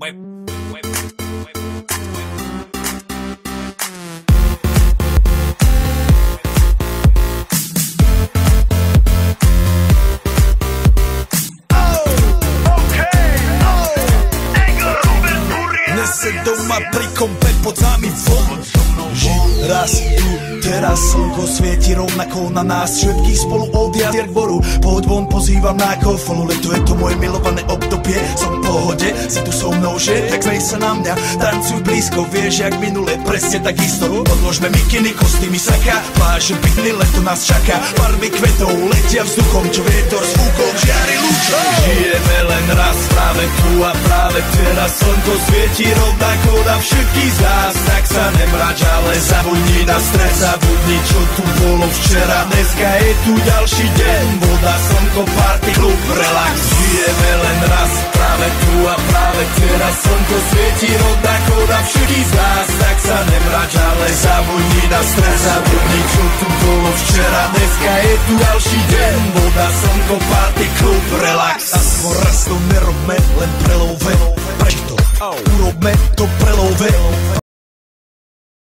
Wait, wait, wait, Nese doma pri kompe pod nami von. Žiť raz tu, teraz slnko svieti rovnako na nás Všetkých spolu odjazd boru Poď von, pozývam na kofolu Leto je to moje milované obdobie. Som v pohode, si tu so mnou, že? Tak smej sa na mňa, tancuj blízko Vieš, jak minule, presne tak isto Odložme mikiny, kostýmy saka Pláže pekný, leto nás čaká. Farby kvetov letia vzduchom Čo vietor s fúkom žiari len práve tu a práve teraz Slnko svieti rovnako na všetkých z nás. Tak sa nemrač, ale zabudni na stres Zabudni, čo tu bolo včera. Dneska je tu ďalší deň Voda, slnko, party, klub, relax Žijeme len raz, práve tu a práve teraz Slnko svieti rovnako na všetkých z nás. Tak sa nemrač, ale zabudni na stres Zabudni, čo tu bolo včera. Dneska je tu ďalší deň Voda, slnko, party, klub, relax Aspoň raz to nerobme, len prelove. Prečo to? Urobme to prelove